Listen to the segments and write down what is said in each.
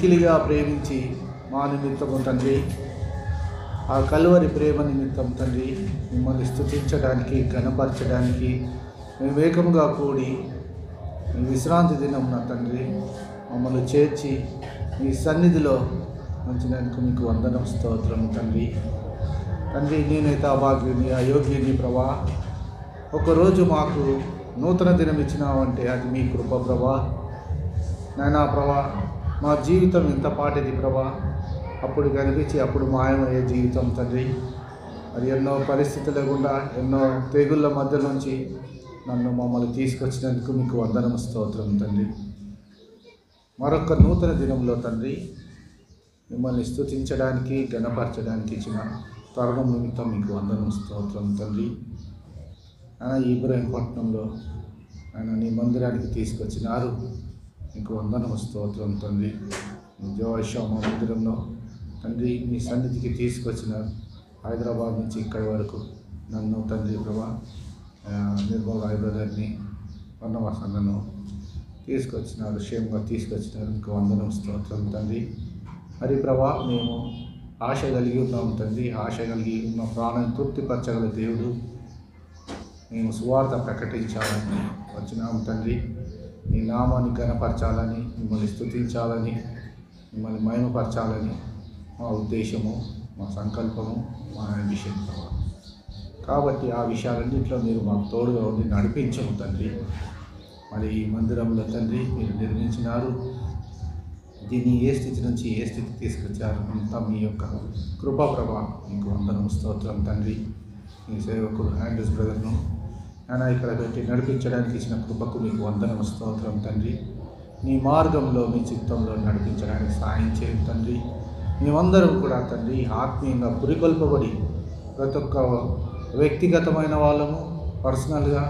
మిక్కిలిగా ప్రేమించి మా నిమిత్తము తండ్రి ఆ కలువరి ప్రేమ నిమిత్తం తండ్రి మిమ్మల్ని స్థుతించడానికి గణపరచడానికి మేము వేగముగా కూడి మీ విశ్రాంతి దినమున తండ్రి మమ్మల్ని చేర్చి మీ సన్నిధిలో ఉంచినందుకు మీకు వందనం స్తోత్రం తండ్రి. తండ్రి నేనైతే అభాగ్యుని అయోగ్యుని ప్రభా. ఒకరోజు మాకు నూతన దినం ఇచ్చినావంటే అది మీ కృప ప్రభా. నాయనా ప్రభా మా జీవితం ఎంత పాటిది ప్రభా. అప్పుడు కనిపించి అప్పుడు మాయమయ్యే జీవితం తండ్రి? అది ఎన్నో పరిస్థితులు గుండా ఎన్నో తెగుళ్ళ మధ్య నుంచి నన్ను మమ్మల్ని తీసుకొచ్చినందుకు మీకు వందనం స్తోత్రం తండ్రి. మరొక నూతన దినంలో తండ్రి మిమ్మల్ని స్థుతించడానికి గణపరచడానికి ఇచ్చిన తరుణం నిమిత్తం మీకు వందనం స్తోత్రం తండ్రి. ఆయన ఇబ్రాహీంపట్నంలో ఆయన నీ మందిరానికి తీసుకొచ్చినారు. నీకు వందనం స్తోత్రం తండ్రి. జోషామ మందిరంలో తండ్రి మీ సన్నిధికి తీసుకొచ్చినారు హైదరాబాద్ నుంచి ఇక్కడి వరకు నన్ను తండ్రి ప్రభా నిర్మల్ రాయ్ బ్రదర్ని వన్నవాసన్నను తీసుకొచ్చినారు క్షేమంగా తీసుకొచ్చినారు. మీకు వందనం స్తోత్రం తండ్రి. మరి ప్రభా మేము ఆశ కలిగి ఉన్నాం తండ్రి. ఆశ కలిగి ఉన్న ప్రాణం తృప్తిపరచగల దేవుడు. మేము సువార్త ప్రకటించాలని వచ్చినాం తండ్రి. మీ నామాన్ని గణపరచాలని మిమ్మల్ని స్థుతించాలని మిమ్మల్ని మయమపరచాలని మా ఉద్దేశము మా సంకల్పము మా విషయం కాబట్టి ఆ విషయాలన్నింటిలో మీరు మాకు తోడుగా ఉండి నడిపించము తండ్రి. మరి ఈ మందిరంలో తండ్రి మీరు నిర్మించినారు. దీన్ని ఏ స్థితి నుంచి ఏ స్థితికి తీసుకొచ్చారు? అంతా మీ యొక్క కృపా ప్రభా. మీకు వందనం స్తోత్రం తండ్రి. మీ సేవకుడు హ్యాండ్స్ బ్రదర్ను ఆయన ఇక్కడ పెట్టి నడిపించడానికి ఇచ్చిన కృపకు మీకు వందనం స్తోత్రం తండ్రి. మీ మార్గంలో మీ చిత్తంలో నడిపించడానికి సాయం చేయండి తండ్రి. మేమందరం కూడా తండ్రి ఆత్మీయంగా పురికొల్పబడి ప్రతి ఒక్క వ్యక్తిగతమైన వాళ్ళము పర్సనల్గా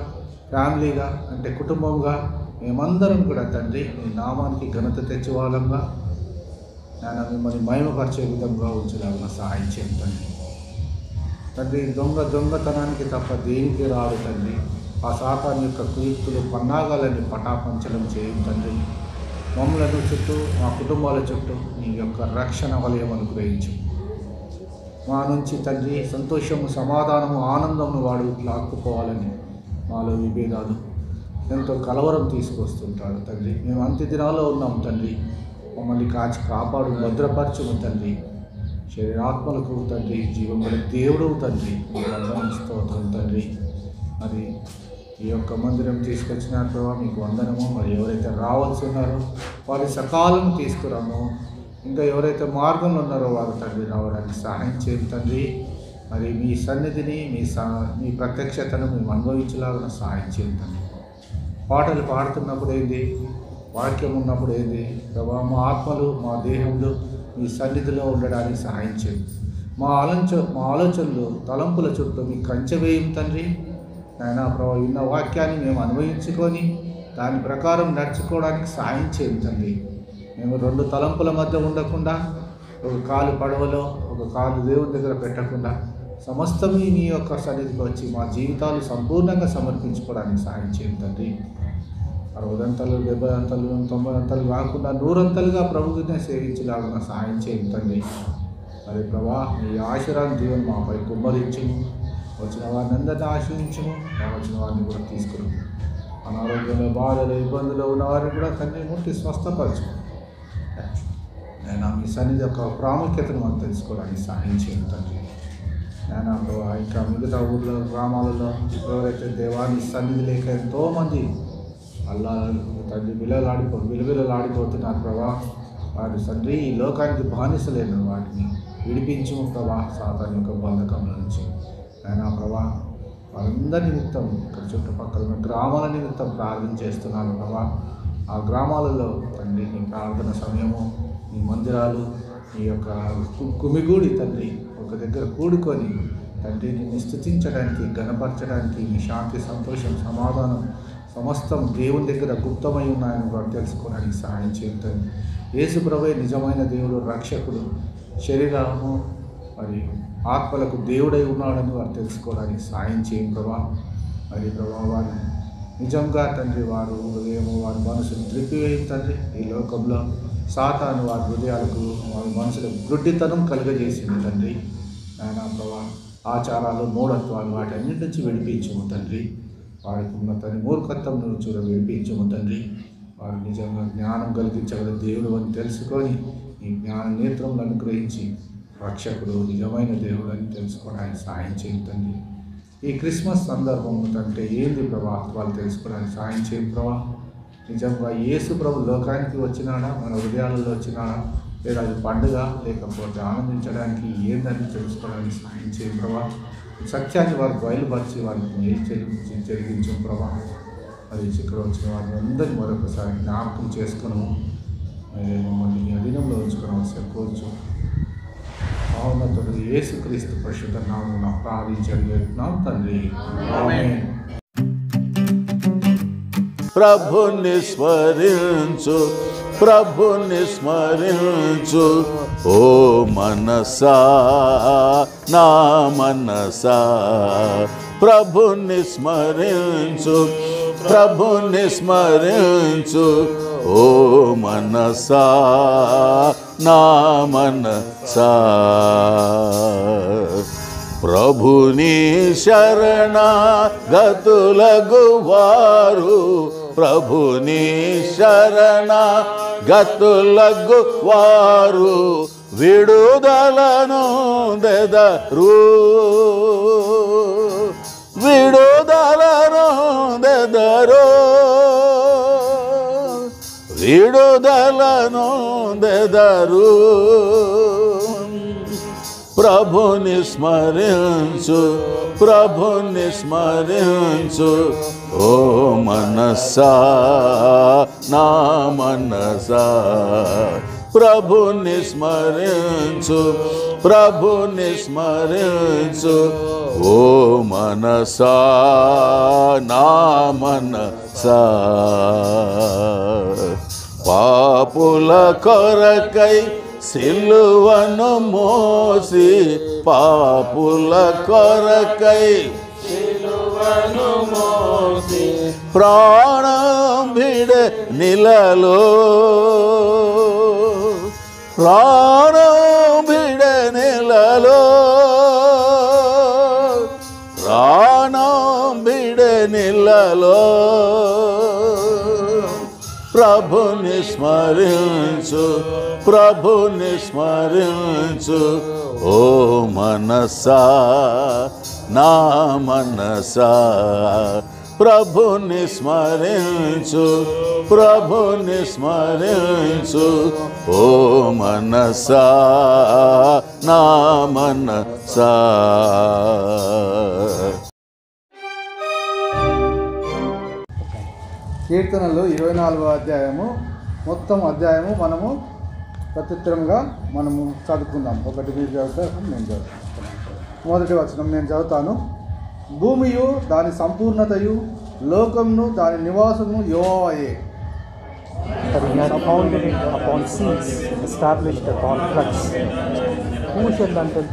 ఫ్యామిలీగా అంటే కుటుంబంగా మేమందరం కూడా తండ్రి మీ నామానికి ఘనత తెచ్చే వాళ్ళంగా నేను మిమ్మల్ని మహిమపరిచే విధంగా ఉంచడానికి సహాయం చేయండి తండ్రి దొంగ దొంగతనానికి తప్ప దేనికి రాడు తండ్రి ఆ సాతాన్ యొక్క కుయుక్తులు పన్నాగాలని పటాపంచడం చేయం తండ్రి. మమ్మలను చుట్టూ మా కుటుంబాల చుట్టూ నీ యొక్క రక్షణ వలయం అనుగ్రహించు. మా నుంచి తండ్రి సంతోషము సమాధానము ఆనందమును వాడు లాక్కుపోవాలని మాలో విభేదాలు ఎంతో కలవరం తీసుకొస్తుంటాడు తండ్రి. మేము అంత్య దినాల్లో ఉన్నాం తండ్రి. మమ్మల్ని కాచి కాపాడు భద్రపరచుము తండ్రి. శరీరాత్మలకు తండ్రి జీవం దేవుడు తండ్రి స్తోత్రం తండ్రి. మరి ఈ యొక్క మందిరం తీసుకొచ్చిన ప్రభావ మీకు వందనము. మరి ఎవరైతే రావాల్సి ఉన్నారో వారి సకాలం తీసుకురాము. ఇంకా ఎవరైతే మార్గంలో ఉన్నారో వారు తండ్రి రావడానికి సహాయం చేయండి తండ్రి. మరి మీ సన్నిధిని మీ సా మీ ప్రత్యక్షతను మేము అనుభవించలాగా సహాయం చేయండి తండ్రి. పాటలు పాడుతున్నప్పుడు ఏంది? వాక్యం ఉన్నప్పుడు ఏంది? మా ఆత్మలు మా దేహంలో మీ సన్నిధిలో ఉండడానికి సహాయం చేయండి మా ఆలోచ మా ఆలోచనలు తలంపుల చుట్టూ మీ కంచెవేయం తండ్రి. నాయన ప్రభావ విన్న వాక్యాన్ని మేము అనుభవించుకొని దాని ప్రకారం నడుచుకోవడానికి సహాయం చేయండి తండ్రి. మేము రెండు తలంపుల మధ్య ఉండకుండా ఒక కాలు పడవలో ఒక కాలు దేవుని దగ్గర పెట్టకుండా సమస్తం మీ యొక్క సన్నిధికి వచ్చి మా జీవితాలు సంపూర్ణంగా సమర్పించుకోవడానికి సహాయం చేయండి తండ్రి. అరవదంతలు డెబ్బై అంతలు తొంభై అంతలు కాకుండా నూరంతలుగా ప్రభుత్వనే సేవించలాగా సహాయం చేయండి. తండ్రి మరి ప్రభా మీ ఆశీర్వాదం దీవెన మాపై కుమ్మరించుము వచ్చిన వారిని అందరినీ ఆశ్రయించము వచ్చిన వారిని కూడా తీసుకుని. అనారోగ్యంలో బాధలు ఇబ్బందులు ఉన్న వారిని కూడా తండ్రి ముట్టి స్వస్థపరచు నేను మీ సన్నిధి యొక్క ప్రాముఖ్యతను మనం తెలుసుకోవడానికి సహాయం చేయండి తండ్రి. నేను ఇంకా మిగతా ఊర్లో గ్రామాలలో ఎవరైతే దేవాన్ని సన్నిధి లేక ఎంతోమంది అల్లా తండ్రి విలలాడిపో విలువిలలాడిపోతున్నారు ప్రభా వారి తండ్రి ఈ లోకానికి బానిసలేను వాటిని విడిపించు ప్రభా సాతాన్ యొక్క బంధకం నుంచి. ఆయన ప్రభా వారందరి నిమిత్తం ఇక్కడ చుట్టుపక్కల ఉన్న గ్రామాల నిమిత్తం ప్రార్థన చేస్తున్నాను ప్రభా. ఆ గ్రామాలలో తండ్రి నీ ప్రార్థన సమయము నీ మందిరాలు నీ యొక్క కుమిగూడి తండ్రి ఒక దగ్గర కూడుకొని తండ్రి నిన్ను స్థుతించడానికి గణపరచడానికి నీ శాంతి సంతోషం సమాధానం సమస్తం దేవుని దగ్గర గుప్తమై ఉన్నాయని వారు తెలుసుకోవడానికి సహాయం చేయండి యేసు ప్రభు నిజమైన దేవుడు రక్షకుడు శరీరము మరి ఆత్మలకు దేవుడై ఉన్నాడని వారు తెలుసుకోవడానికి సాయం చేయం ప్రభా. మరి ప్రభా వారు నిజంగా తండ్రి వారు హృదయము వారి మనసును త్రిప్పివేయం తండ్రి. ఈ లోకంలో సాతాను వారి హృదయాలకు వారి మనసులకు గుడ్డితనం కలుగజేసింది తండ్రి. ఆయన ప్రభా ఆచారాలు మూఢత్వాలు వాటి అన్నిటి నుంచి విడిపించము తండ్రి. వారికి ఉన్న తండ్రి మూర్ఖత్వం నుంచి చూడ విడిపించము తండ్రి. వారు నిజంగా జ్ఞానం కలిగించగల దేవుడు అని తెలుసుకొని ఈ జ్ఞాన నేత్రములు అనుగ్రహించి రక్షకుడు నిజమైన దేవుడు అని తెలుసుకోవడానికి సాయం చేయండి ఈ క్రిస్మస్ సందర్భం అంటే ఏంది ప్రభా? వాళ్ళు తెలుసుకోవడానికి సాయం చేయం ప్రభా. నిజంగా యేసు ప్రభు లోకానికి వచ్చినాడా? మన హృదయాలలో వచ్చినాడా? లేదా అది పండుగ? లేకపోతే ఆనందించడానికి ఏందని తెలుసుకోవడానికి సాయం చేయం ప్రభా. సత్యాన్ని వారికి బయలుపరిచి వారికి మేలు చెల్లించి జరిగించు ప్రభా అది ఇక్కడ వచ్చిన వారిని అందరినీ మరొకసారి జ్ఞాపకం చేసుకును. మమ్మల్ని అధీనంలో ఉంచుకుని అవసరం కోరుచు అవునతుడు ఏసుక్రీస్తు పరిశుద్ధ నామం ప్రార్థించి తండ్రి. ప్రభుని స్మరించు. ప్రభుని స్మరించు ఓ మనసా నా మనసా ప్రభుని స్మరించు ప్రభుని స్మరించు ఓ మనసా నా మనసా ప్రభుని శరణ గతులగు వారు ప్రభుని శరణ గతులగు వారు విడుదలను దెదరు. విడుదలను దెదరు. విడుదలను దెదరు. ప్రభుని స్మరించు ప్రభుని స్మరించు ఓ మనసా నా మనసా ప్రభుని స్మరించు ప్రభుని స్మరించు ఓ మనసా నా మనసా పాపుల కొరకై సిలువను మోసి పాపుల కొరకై సిలువను మోసి ప్రాణం బిడ నిలలో. ప్రాణం బిడ నిలలో. ప్రాణం బిడ నిలలో. ప్రభుని స్మరించు ప్రభుని స్మరించు. ఓ మనసా నా మనసా ప్రభుని స్మరించు ప్రభుని స్మరించు. ఓ మనసా నా మనసా. కీర్తనలు ఇరవై నాలుగో అధ్యాయము. మొత్తం అధ్యాయము మనము ప్రత్యుత్తరంగా మనము చదువుకుందాం. ఒకటి మీరు చదువుతాం నేను చదువుతాను మొదటి వచనం నేను చదువుతాను. భూమియు దాని సంపూర్ణతయు లోకమును దాని నివాసము యోవాయే For founded it upon seas, established upon floods. Who shall until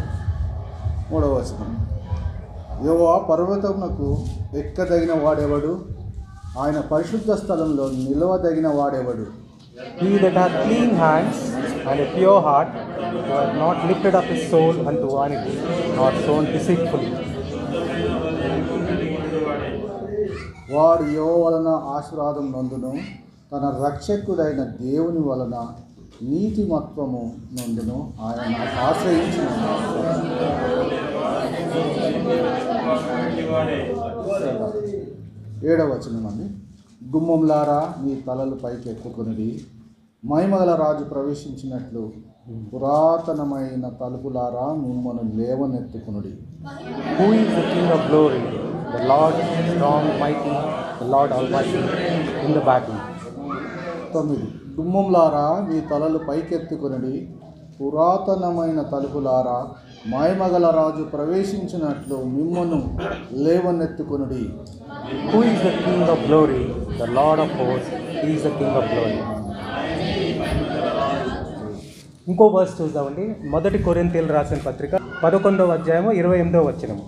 మూడవ వచనం. యోవా పర్వతమునకు ఎక్కదగిన వాడెవడు? ఆయన పరిశుద్ధ స్థలంలో నిలవదగిన వాడెవడు? He that had clean hands and pure heart not lifted up soul and to not sworn deceitful వాడు యో వలన ఆశీర్వాదం నందును తన రక్షకుడైన దేవుని వలన నీతి మత్వము నందును ఆయన ఆశ్రయించి ఉన్నారు ఏడవ వచనం అండి. గుమ్మంలారా మీ తలలు పైకి ఎక్కుకునిది మైమగల రాజు ప్రవేశించినట్లు పురాతనమైన తలుపులారా మిమ్మను లేవనెత్తుకునుడి. In the battle. తొమ్మిది. గుమ్మంలారా మీ తలలు పైకెత్తుకునడి. పురాతనమైన తలుపులారా మాయమగల రాజు ప్రవేశించినట్లు మిమ్మను లేవనెత్తుకునుడి. Is the King of glory? The Lord of hosts, he is the King of glory. ఇంకో వర్స్ చూద్దామండి. మొదటి కొరింతీలు రాసిన పత్రిక పదకొండవ అధ్యాయము ఇరవై ఎనిమిదవ వచనము.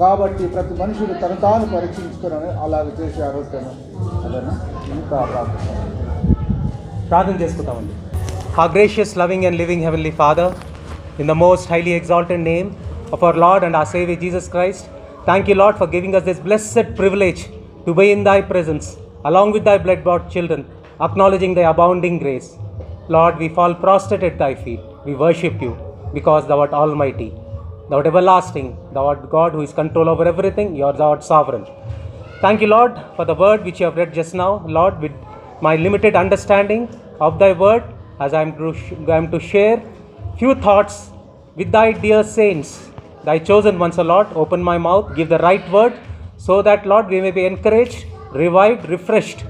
కాబట్టి ప్రతి మనుషుడు తను తాను పరీక్షించుకుని అలాగ చేసి అదన? ఇంత ప్రార్థన. ప్రార్థన చేసుకుంటామండి Our gracious, loving, and living Heavenly Father, in the most highly exalted name of our Lord and our Savior Jesus Christ, thank you, Lord, for giving us this blessed privilege to be in Thy presence, along with Thy blood bought children, acknowledging Thy abounding grace. Lord, we fall prostrate at Thy feet. We worship You because Thou art Almighty, Thou art everlasting, Thou art God who is control over everything, You are Thou art sovereign. Thank you, Lord, for the word which you have read just now. Lord, with my limited understanding of thy word, as I am to, I am to share few thoughts with thy dear saints, thy chosen ones, O Lord, open my mouth, give the right word, so that, Lord, we may be encouraged, revived, refreshed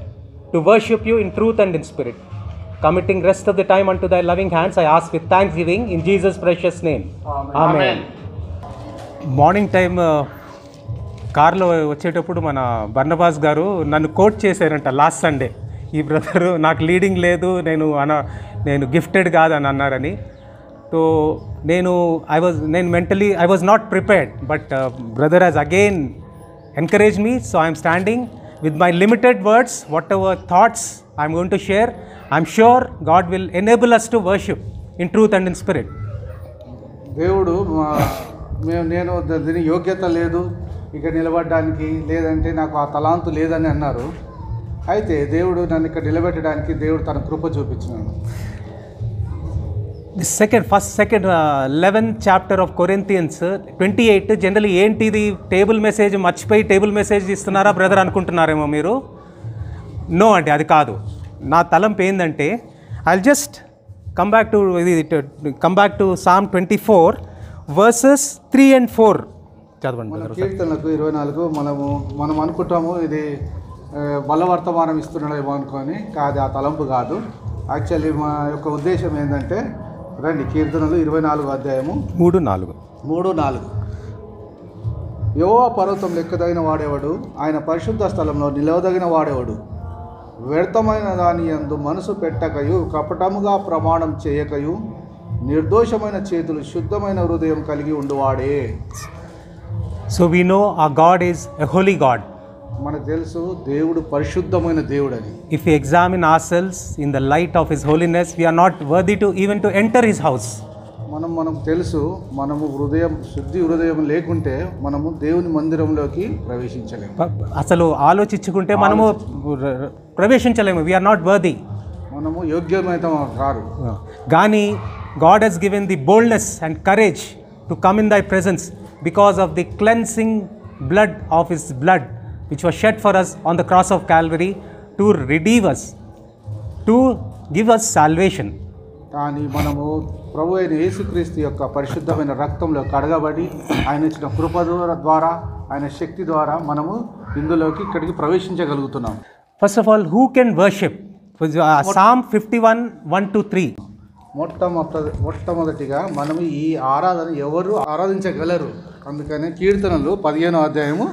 to worship you in truth and in spirit. Committing rest of the time unto thy loving hands, I ask with thanksgiving in Jesus' precious name. Amen. Morning time కార్లో వచ్చేటప్పుడు మన Barnabas గారు నన్ను quote చేశారంట last Sunday ఈ brother నాకు leading లేదు నేను అన నేను గిఫ్టెడ్ కాదని అన్నారని సో నేను ఐ వాజ్ నేను mentally I was not prepared but brother has again encourage me so I'm standing with my limited words what our thoughts I'm going to share I'm sure God will enable us to worship in truth and in spirit దేవుడు నేను దీని యోగ్యత లేదు ఇక నిలబడ్డానికి లేదంటే నాకు ఆ తలాంతు లేదని అన్నారు. అయితే దేవుడు నన్ను ఇక్కడ నిలబెట్టడానికి దేవుడు తన కృప చూపించినాడు. Second first second uh, 11th chapter of corinthians uh, 28 generally ఏంటి ఇది? టేబుల్ మెసేజ్ మర్చిపోయి టేబుల్ మెసేజ్ ఇస్తున్నారా బ్రదర్ అనుకుంటున్నారేమో మీరు? నో అంటే అది కాదు. నా తలంపు ఏంటంటే I just come back to ఇది come back to Psalm twenty four verses three and four చదవండి. కీర్తనలకు ఇరవై నాలుగు మనము మనం అనుకుంటాము ఇది బలవర్తమానం ఇస్తున్నాడేమో అనుకొని కాదు ఆ తలంపు కాదు. యాక్చువల్లీ మా యొక్క ఉద్దేశం ఏంటంటే రండి కీర్తనలు ఇరవై నాలుగు అధ్యాయము. మూడు నాలుగు. మూడు నాలుగు. యోవా పర్వతం లెక్కదగిన వాడేవాడు? ఆయన పరిశుద్ధ స్థలంలో నిలవదగిన వాడేవాడు? వ్యర్థమైన దాని యందు మనసు పెట్టకయు కపటముగా ప్రమాణం చేయకయు నిర్దోషమైన చేతులు శుద్ధమైన హృదయం కలిగి ఉండువాడే. So we know uh God is a holy God మనకు తెలుసు దేవుడు పరిశుద్ధమైన దేవుడని If we examine ourselves in the light of His holiness, we are not worthy to even to enter His house. మనం మనం తెలుసు మనము హృదయం శుద్ధి హృదయం లేకుంటే మనము దేవుని మందిరంలోకి ప్రవేశించలేము. అసలు ఆలోచించుకుంటే మనము ప్రవేశించలేము. వీఆర్ నాట్ వర్ది మనము యోగ్యమైన కారు కానీ God has given the boldness and courage to come in thy presence because of the cleansing blood of his blood which was shed for us on the cross of Calvary to redeem us to give us salvation కానీ మనము ప్రభు అయిన యేసుక్రీస్తు యొక్క పరిశుద్ధమైన రక్తంలో కడగబడి ఆయన ఇచ్చిన కృప ద్వారా- ఆయన శక్తి ద్వారా మనము ఇందులోకి ఇక్కడికి ప్రవేశించగలుగుతున్నాం. First of all who can worship Psalm fifty one one two three మొట్టమొదటి మొట్టమొదటిగా మనము ఈ ఆరాధన ఎవరు ఆరాధించగలరు? అందుకనే కీర్తనలు పదిహేనో అధ్యాయము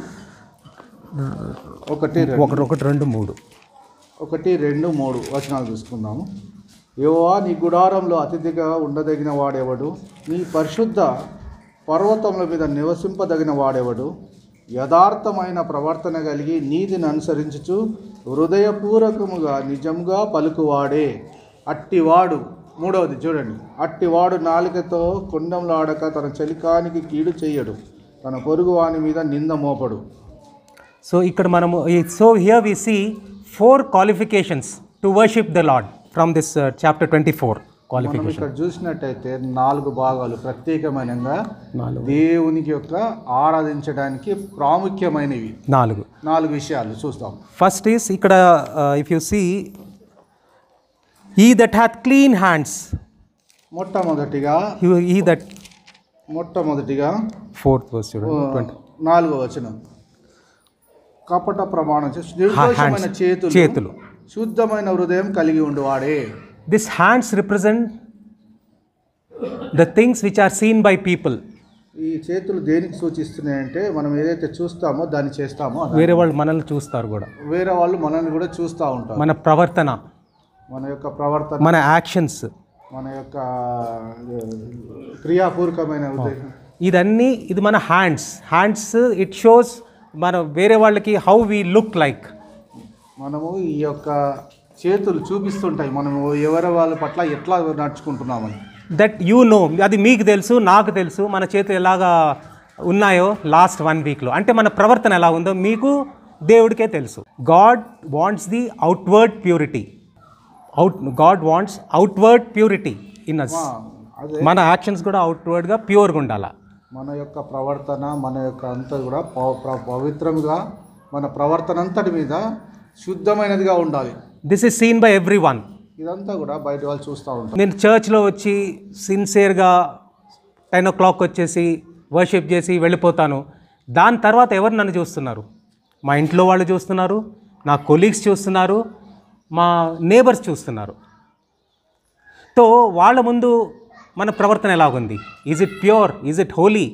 ఒకటి. ఒకటి ఒకటి రెండు మూడు. ఒకటి రెండు మూడు వచనాలు చూసుకుందాము యోవా నీ గుడారంలో అతిథిగా ఉండదగిన వాడెవడు? నీ పరిశుద్ధ పర్వతముల మీద నివసింపదగిన వాడెవడు? యథార్థమైన ప్రవర్తన కలిగి నీతిని అనుసరించుచు హృదయపూర్వకముగా నిజంగా పలుకువాడే. అట్టివాడు మూడవది చూడండి. అట్టివాడు నాలుకతో కొండంలాడక తన చలికానికి కీడు చెయ్యడు తన పొరుగువాని మీద నింద మోపడు. సో ఇక్కడ మనము so here we see four qualifications to worship the Lord from this chapter twenty four qualification ఇక్కడ చూసినట్టయితే నాలుగు భాగాలు ప్రత్యేకమైనగా నాలుగు. దేవునికి యొక్క ఆరాధించడానికి ప్రాముఖ్యమైనవి. నాలుగు. నాలుగు విషయాలు చూస్తాం. ఫస్ట్ ఈస్ ఇక్కడ if you see he that hath clean hands మొట్టమొదటిగా ఈ దట్ మొట్టమొదటిగా ఫోర్త్ వర్స్ చూడండి. నాలుగో వచనం. కపట ప్రమాణం నిర్దోషమైన చేతులు చేతులు. శుద్ధమైన హృదయం కలిగి ఉండువాడే. This hands represent the things which are seen by people ఈ చేతులు దేనికి సూచిస్తున్నాయంటే మనం ఏదైతే చూస్తామో దాన్ని చేస్తామో. వేరే వాళ్ళు మనల్ని చూస్తారు కూడా. వేరే వాళ్ళు మనల్ని కూడా చూస్తూ ఉంటారు. మన ప్రవర్తన మన యొక్క ప్రవర్తన మన యాక్షన్స్ మన యొక్క క్రియాపూర్వకమైన ఉద్దేశం ఇదన్నీ ఇది మన హ్యాండ్స్ హ్యాండ్స్ ఇట్ షోస్ మన వేరే వాళ్ళకి హౌ వీ లుక్ లైక్ మనము ఈ యొక్క చేతులు చూపిస్తుంటాయి. మనము ఎవరి వాళ్ళ పట్ల ఎట్లా నడుచుకుంటున్నామని. దట్ యూ నో అది మీకు తెలుసు నాకు తెలుసు మన చేతులు ఎలాగా ఉన్నాయో లాస్ట్ వన్ వీక్లో అంటే మన ప్రవర్తన ఎలా ఉందో మీకు దేవుడికే తెలుసు. God wants the outward purity out God wants outward purity in us మన యాక్షన్స్ కూడా అవుట్వర్డ్గా ప్యూర్గా ఉండాలి. మన యొక్క ప్రవర్తన మన యొక్క అంతా కూడా పవిత్రంగా మన ప్రవర్తన అంతటి మీద శుద్ధమైనదిగా ఉండాలి. This is seen by everyone ఇదంతా కూడా బయట వాళ్ళు చూస్తూ ఉంటారు. నేను చర్చ్లో వచ్చి సిన్సియర్గా టెన్ ఓ క్లాక్ వచ్చేసి వర్షిప్ చేసి వెళ్ళిపోతాను. దాని తర్వాత ఎవరు నన్ను చూస్తున్నారు? మా ఇంట్లో వాళ్ళు చూస్తున్నారు నా కొలీగ్స్ చూస్తున్నారు మా నేబర్స్ చూస్తున్నారు. సో వాళ్ళ ముందు మన ప్రవర్తన ఎలాగుంది? Is it pure is it holy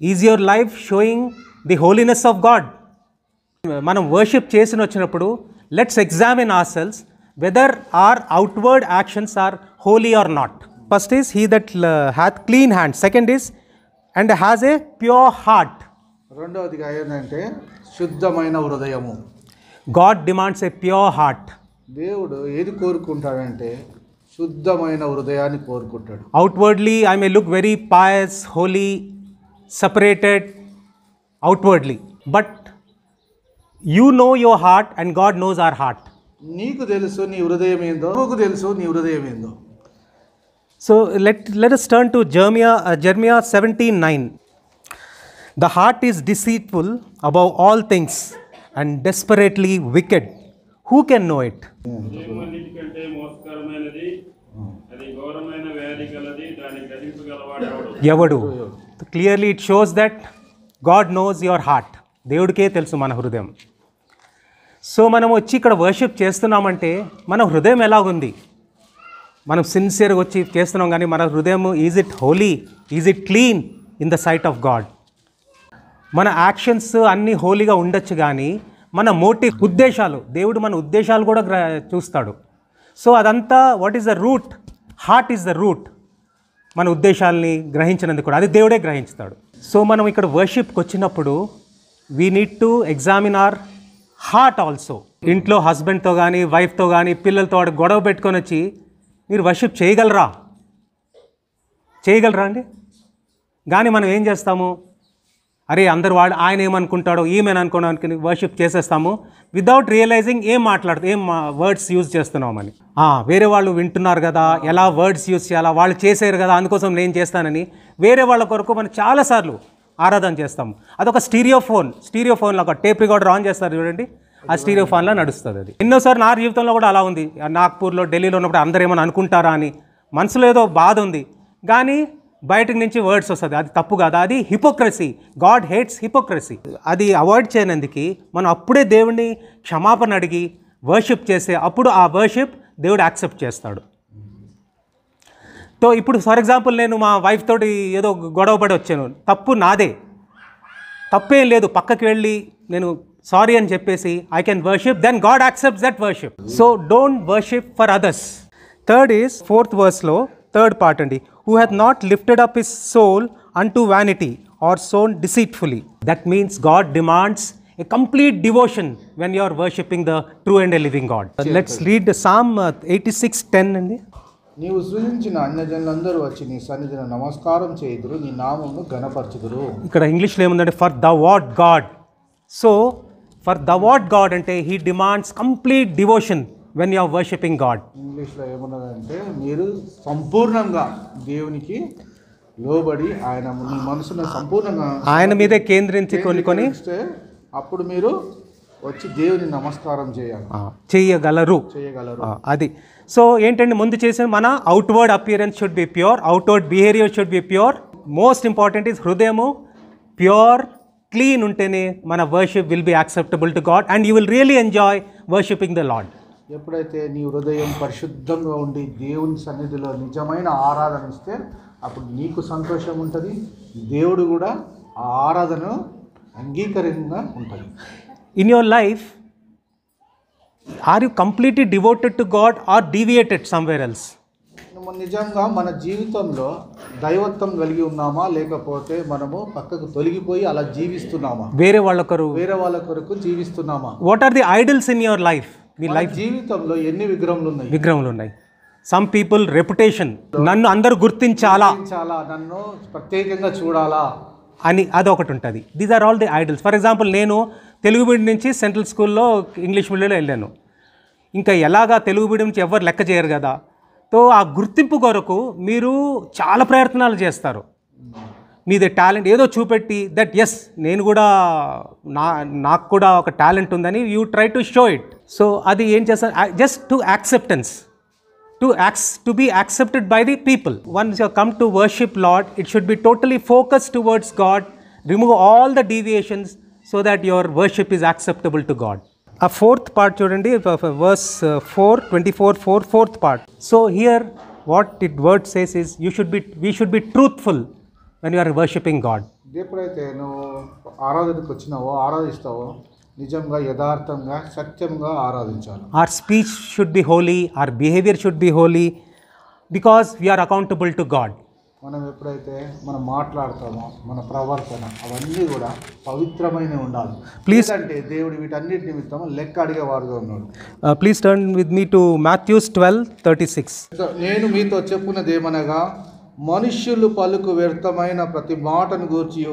is your life showing the holiness of God మనం వర్షిప్ చేసిన వచ్చినప్పుడు let's examine ourselves whether our outward actions are holy or not first is he that hath clean hand second is and has a pure heart రెండవదిగా ఏంటంటే శుద్ధమైన హృదయము. God demands a pure heart దేవుడు ఏది కోరుకుంటాడంటే శుద్ధమైన హృదయాన్ని కోరుకుంటాడు outwardly I may look very pious holy separated outwardly but you know your heart and God knows our heart నీకు తెలుసు నీ హృదయం ఏందో నీకు తెలుసు నీ హృదయం ఏందో So let, let us turn to Jeremiah, uh, Jeremiah 17 9. The heart is deceitful above all things and desperately వ్యాధి గలది దాన్ని గ్రహించగలవాడెవడు ఎవడు? Clearly it shows that God knows your heart దేవుడికే తెలుసు మన హృదయం. సో మనం వచ్చి ఇక్కడ వర్షిప్ చేస్తున్నామంటే మన హృదయం ఎలాగుంది? మనం సిన్సియర్గా వచ్చి చేస్తున్నాం కానీ మన హృదయం is it holy is it clean in the sight of God మన యాక్షన్స్ అన్నీ హోలీగా ఉండొచ్చు కానీ మన మోటివ్ ఉద్దేశాలు దేవుడు మన ఉద్దేశాలు కూడా గ్ర చూస్తాడు. సో అదంతా what is the root heart is the root మన ఉద్దేశాలని గ్రహించినందుకు కూడా అది దేవుడే గ్రహించుతాడు. సో మనం ఇక్కడ వర్షిప్కి వచ్చినప్పుడు we need to examine our heart also ఇంట్లో హస్బెండ్తో కానీ వైఫ్తో కానీ పిల్లలతో వాడు గొడవ పెట్టుకొని వచ్చి మీరు వర్షిప్ చేయగలరా? చేయగలరా అండి? కానీ మనం ఏం చేస్తాము? అరే అందరు వాడు ఆయన ఏమనుకుంటాడో ఈమెను అనుకోవడానికి వర్షిప్ చేసేస్తాము? వితౌట్ రియలైజింగ్ ఏం మాట్లాడుతూ ఏం వర్డ్స్ యూజ్ చేస్తున్నామని. వేరే వాళ్ళు వింటున్నారు కదా ఎలా వర్డ్స్ యూజ్ చేయాలా వాళ్ళు చేసారు కదా అందుకోసం నేను చేస్తానని వేరే వాళ్ళ కొరకు మనం చాలాసార్లు ఆరాధన చేస్తాము. అదొక స్టీరియో ఫోన్ స్టీరియో ఫోన్లో ఒక టేప్ రికార్డర్ ఆన్ చేస్తారు చూడండి. ఆ స్టీరియో ఫోన్లో నడుస్తుంది అది. ఎన్నోసార్లు నా జీవితంలో కూడా అలా ఉంది. నాగ్పూర్లో ఢిల్లీలో ఉన్నప్పుడు అందరూ ఏమైనా అనుకుంటారా అని. మనసులో ఏదో బాధ ఉంది. కానీ బయటకు నుంచి వర్డ్స్ వస్తుంది. అది తప్పు కాదు. అది హిపోక్రసీ గాడ్ హేట్స్ హిపోక్రసీ అది అవాయిడ్ చేయనందుకు మనం అప్పుడే దేవుడిని క్షమాపణ అడిగి వర్షిప్ చేస్తే అప్పుడు ఆ వర్షిప్ దేవుడు యాక్సెప్ట్ చేస్తాడు. సో ఇప్పుడు ఫర్ ఎగ్జాంపుల్ నేను మా వైఫ్ తోటి ఏదో గొడవపడి వచ్చాను. తప్పు నాదే. తప్పేం లేదు. పక్కకి వెళ్ళి నేను సారీ అని చెప్పేసి I can worship then God accepts that worship so don't worship for others third is fourth వర్స్లో third part అండి. Who hath not lifted up his soul unto vanity or sworn deceitfully that means God demands a complete devotion when you are worshipping the true and a living God let's read Psalm eighty six ten అండి నీవు సృజించిన అన్యజనులందరూ వచ్చి నీ సన్నిధిని నమస్కారం చేయుదురు నీ నామమును గణపరచుదురు ఇక్కడ ఇంగ్లీష్లో ఏముందంటే for the what God so for the what God అంటే he demands complete devotion when you are worshipping God ఇంగ్లీష్లో ఏమన్నదంటే మీరు సంపూర్ణంగా దేవునికి లోబడి ఆయన మీ మనసును సంపూర్ణంగా ఆయన మీదే కేంద్రించి కొని కొని కేంద్రీకరిస్తే అప్పుడు మీరు వచ్చి దేవుని నమస్కారం చేయాలి. చేయగలరు. చేయగలరు. అది. సో ఏంటంటే ముందు చేసిన మన outward appearance should be pure outward behaviour should be pure most important is హృదయము ప్యూర్ క్లీన్ ఉంటేనే మన worship will be acceptable to God and you will really enjoy worshipping the Lord ఎప్పుడైతే నీ హృదయం పరిశుద్ధంగా ఉండి దేవుని సన్నిధిలో నిజమైన ఆరాధన ఇస్తే అప్పుడు నీకు సంతోషం ఉంటుంది దేవుడు కూడా ఆ ఆరాధన అంగీకరంగా ఉంటుంది. Your life are you completely devoted to god or deviated somewhere else? మనము నిజంగా మన జీవితంలో దైవత్వం కలిగి ఉన్నామా లేకపోతే మనము పక్కకు తొలగిపోయి అలా జీవిస్తున్నామా? వేరే వాళ్ళొకరు వేరే వాళ్ళ కొరకు జీవిస్తున్నామా? What are the idols in your life me life జీవితంలో ఎన్ని విగ్రహములు ఉన్నాయి? విగ్రహములు ఉన్నాయి. సమ్ పీపుల్ రెప్యుటేషన్ నన్ను అందరూ గుర్తించాలా? చాలా నన్ను ప్రత్యేకంగా చూడాలా? అని అదొకటి ఉంటుంది. These are all the idols for example నేను తెలుగు మీడియం నుంచి సెంట్రల్ స్కూల్లో ఇంగ్లీష్ మీడియంలో వెళ్ళాను. ఇంకా ఎలాగా తెలుగు మీడియం నుంచి ఎవరు లెక్క చేయరు కదా? సో ఆ గుర్తింపు కొరకు మీరు చాలా ప్రయత్నాలు చేస్తారు. మీది టాలెంట్ ఏదో చూపెట్టి దట్ ఎస్ నేను కూడా నా నాకు కూడా ఒక టాలెంట్ ఉందని you try to show it so అది ఏం చేస్తారు just to acceptance to acts to be accepted by the people once you come to worship lord it should be totally focused towards god remove all the deviations so that your worship is acceptable to god a fourth part చూడండి verse uh, 4 24 4 fourth part so here what it word says is you should be we should be truthful when you are worshiping god ఎప్పుడైతే నువ్వు ఆరాధనకు వచ్చినావో ఆరాధిస్తావో నిజంగా యథార్థంగా సత్యంగా ఆరాధించాలి. Our speech should be holy our behavior should be holy because we are accountable to god. మనం ఎప్పుడైతే మనం మాట్లాడతామో మన ప్రవర్తన అవన్నీ కూడా పవిత్రమైన ఉండాలి. Please- అంటే దేవుడు వీటన్నిటి నిమిత్తం లెక్క అడిగేవాడుగా ఉన్నాడు. Please turn with me to Matthews 12 36. ఇంకా నేను మీతో చెప్పున్నది ఏమనగా మనుష్యులు పలుకు వ్యర్థమైన ప్రతి మాటను గూర్చి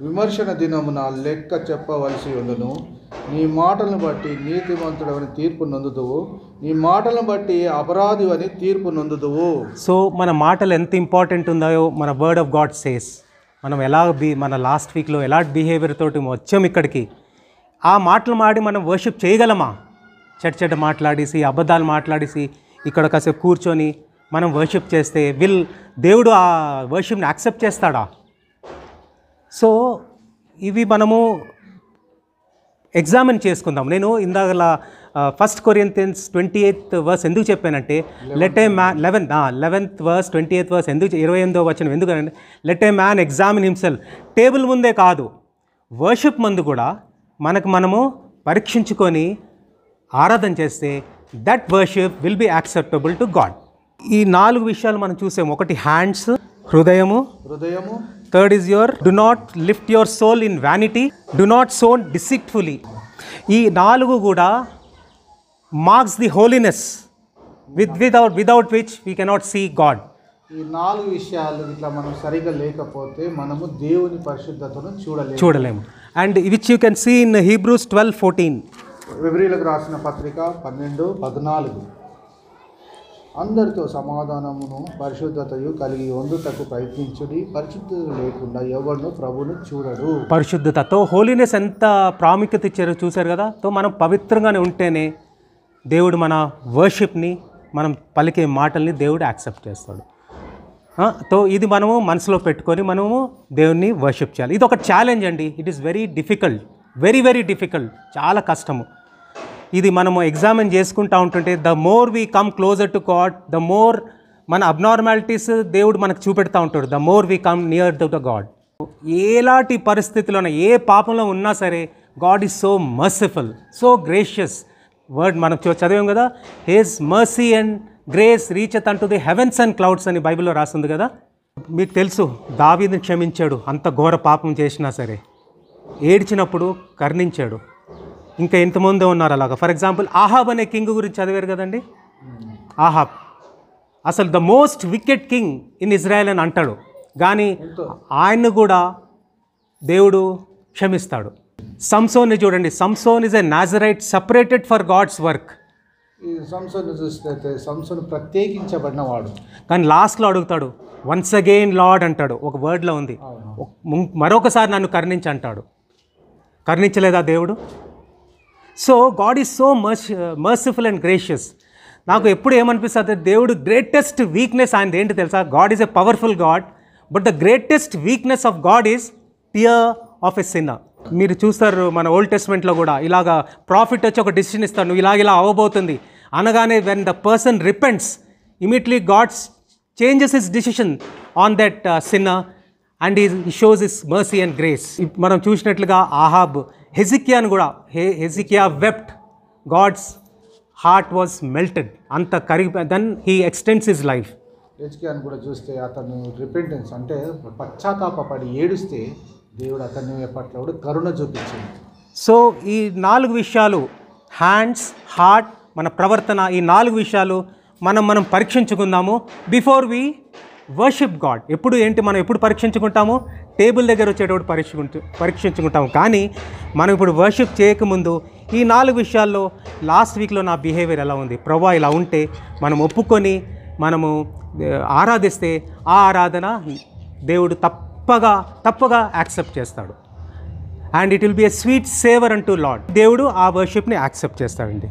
విమర్శన దినమున లెక్క చెప్పవలసి ఉండును. నీ మాటలను బట్టి నీతివంతుడవని తీర్పు నొందుతువు నీ మాటలను బట్టి అపరాధి అని తీర్పు నొందుతువు సో మన మాటలు ఎంత ఇంపార్టెంట్ ఉన్నాయో మన వర్డ్ ఆఫ్ గాడ్ సేస్ మనం ఎలా బి మన లాస్ట్ వీక్లో ఎలా బిహేవియర్ తోటి వచ్చాం ఇక్కడికి? ఆ మాటలు మాడి మనం వర్షిప్ చేయగలమా? చెడ్డ చెడ్డ మాట్లాడేసి అబద్ధాలు మాట్లాడేసి ఇక్కడ కాసేపు కూర్చొని మనం వర్షిప్ చేస్తే విల్ దేవుడు ఆ వర్షిప్ని యాక్సెప్ట్ చేస్తాడా? సో ఇవి మనము ఎగ్జామిన్ చేసుకుందాం నేను ఇందాకలా first Corinthians twenty eighth verse ఎందుకు చెప్పానంటే let a man eleventh eleventh verse twenty eighth verse ఎందుకు ఇరవై ఎనిమిదో వచ్చిన ఎందుకంటే let a man examine himself table ముందే కాదు వర్షిప్ ముందు కూడా మనకు మనము పరీక్షించుకొని ఆరాధన చేస్తే that worship will be acceptable to God ఈ నాలుగు విషయాలు మనం చూసాం ఒకటి హ్యాండ్స్ హృదయము హృదయము. Third is your do not lift your soul in vanity do not sworn deceitfully ఈ నాలుగు కూడా marks the holiness with without without which we cannot see God ఈ నాలుగు విషయాలు ఇట్లా మనం సరిగా లేకపోతే మనము దేవుని పరిశుద్ధతను చూడలేము. చూడలేము. And which you can see in Hebrews twelve fourteen వివరీలకు రాసిన పత్రిక పన్నెండు పద్నాలుగు. అందరితో సమాధానమును పరిశుద్ధతయు కలిగి వందుటకు ప్రయత్నించుడి. పరిశుద్ధత లేకుండా ఎవరిను ప్రభును చూడడు. పరిశుద్ధతతో హోలీనెస్ ఎంత ప్రాముఖ్యత ఇచ్చారో చూశారు కదా? తో మనం పవిత్రంగానే ఉంటేనే దేవుడు మన వర్షిప్ని మనం పలికే మాటల్ని దేవుడు యాక్సెప్ట్ చేస్తాడు. తో ఇది మనము మనసులో పెట్టుకొని మనము దేవుణ్ణి వర్షిప్ చేయాలి. ఇది ఒక ఛాలెంజ్ అండి. It is very difficult very very difficult చాలా కష్టము. ఇది మనము ఎగ్జామిన్ చేసుకుంటా ఉంటుంటే the more we come closer to God the more మన అబ్నార్మాలిటీస్ దేవుడు మనకు చూపెడతా ఉంటాడు. The more we come near to the God ఎలాంటి పరిస్థితిలోన ఏ పాపంలో ఉన్నా సరే God is so merciful so gracious word మనం చూ- చదివాం కదా? His mercy and grace reacheth unto the heavens and clouds అని బైబిల్లో రాస్తుంది కదా? మీకు తెలుసు దావీని క్షమించాడు అంత ఘోర పాపం చేసినా సరే. ఏడ్చినప్పుడు కర్ణించాడు. ఇంకా ఎంతమంది ఉన్నారు అలాగా. ఫర్ ఎగ్జాంపుల్ ఆహాబ్ అనే కింగ్ గురించి చదివారు కదండి? ఆహాబ్ అసలు the most wicked king in Israel అని అంటాడు. కానీ ఆయన్ను కూడా దేవుడు క్షమిస్తాడు. సంసోన్ని చూడండి. Samson is a Nazarite separated for God's work ఈ సంసను సంసను ప్రత్యేకించబడినవాడు. కానీ లాస్ట్లో అడుగుతాడు వన్స్ అగైన్ లార్డ్ అంటాడు. ఒక వర్డ్లో ఉంది. మరొకసారి నన్ను కరుణించి అంటాడు. కరుణించలేదా దేవుడు? సో గాడ్ ఈజ్ సో మర్స్ మర్సిఫుల్ అండ్ గ్రేషియస్ నాకు ఎప్పుడు ఏమనిపిస్తుంది? దేవుడు గ్రేటెస్ట్ వీక్నెస్ ఆయనది ఏంటి తెలుసా? God is a powerful God but the greatest weakness of God is tear of a sinner మీరు చూస్తారు మన ఓల్డ్ టెస్ట్మెంట్లో కూడా ఇలాగా ప్రాఫిట్ వచ్చి ఒక డిసిషన్ ఇస్తాను నువ్వు ఇలాగ ఇలా అవ్వబోతుంది అనగానే when the person repents immediately God's changes his decision on that sinner and he shows his mercy and grace మనం చూసినట్లుగా ఆహాబ్ హెజికియాను కూడా హే Hezekiah wept God's heart was melted అంత కరిగి then he extends his life హెచ్కేని కూడా చూస్తే అతను repentance అంటే పశ్చాత్తాపడి ఏడుస్తే దేవుడు అతని పట్ల కూడా కరుణ చూపించింది. సో ఈ నాలుగు విషయాలు హ్యాండ్స్ హార్ట్ మన ప్రవర్తన ఈ నాలుగు విషయాలు మనం మనం పరీక్షించుకుందాము. బిఫోర్ వి వర్షిప్ గాడ్ ఎప్పుడు ఏంటి మనం ఎప్పుడు పరీక్షించుకుంటాము? టేబుల్ దగ్గర వచ్చేటప్పుడు పరీక్షించు పరీక్షించుకుంటాము. కానీ మనం ఇప్పుడు వర్షిప్ చేయకముందు ఈ నాలుగు విషయాల్లో లాస్ట్ వీక్లో నా బిహేవియర్ ఎలా ఉంది? ప్రభా ఇలా ఉంటే మనం ఒప్పుకొని మనము ఆరాధిస్తే ఆ ఆరాధన దేవుడు తప్పగా తప్పగా యాక్సెప్ట్ చేస్తాడు. And it will be a sweet savour unto Lord దేవుడు ఆ వర్షిప్ని యాక్సెప్ట్ చేస్తాడండి.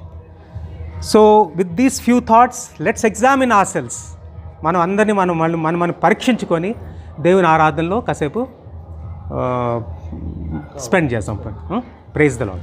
So with these few thoughts let's examine ourselves మనం అందరినీ మనం మళ్ళీ మనం మనం పరీక్షించుకొని దేవుని ఆరాధనలో కాసేపు స్పెండ్ చేస్తాం. ప్రైజ్ దలో